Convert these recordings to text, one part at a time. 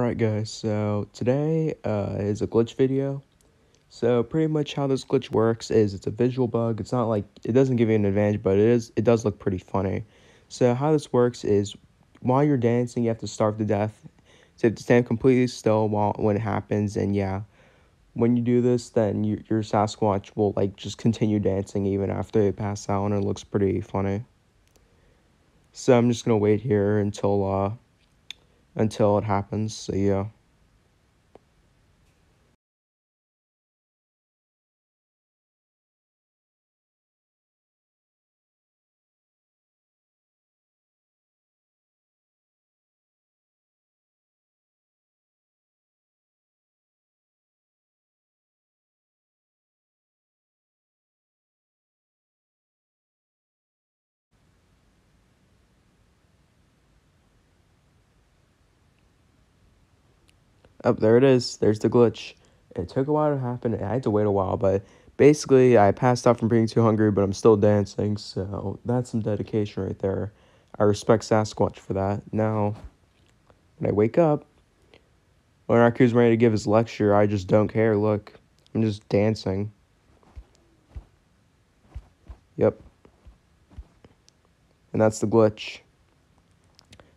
Alright guys, so today uh, is a glitch video. So pretty much how this glitch works is it's a visual bug. It's not like, it doesn't give you an advantage, but it is. It does look pretty funny. So how this works is while you're dancing, you have to starve to death. So you have to stand completely still while when it happens. And yeah, when you do this, then you, your Sasquatch will like just continue dancing even after they pass out and it looks pretty funny. So I'm just going to wait here until uh, until it happens. So yeah. Oh, there it is. There's the glitch. It took a while to happen. I had to wait a while, but basically, I passed out from being too hungry, but I'm still dancing, so that's some dedication right there. I respect Sasquatch for that. Now, when I wake up, when Raku's ready to give his lecture, I just don't care. Look, I'm just dancing. Yep. And that's the glitch.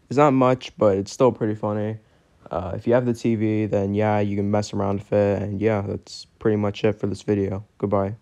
It's not much, but it's still pretty funny. Uh, if you have the TV, then yeah, you can mess around with it. And yeah, that's pretty much it for this video. Goodbye.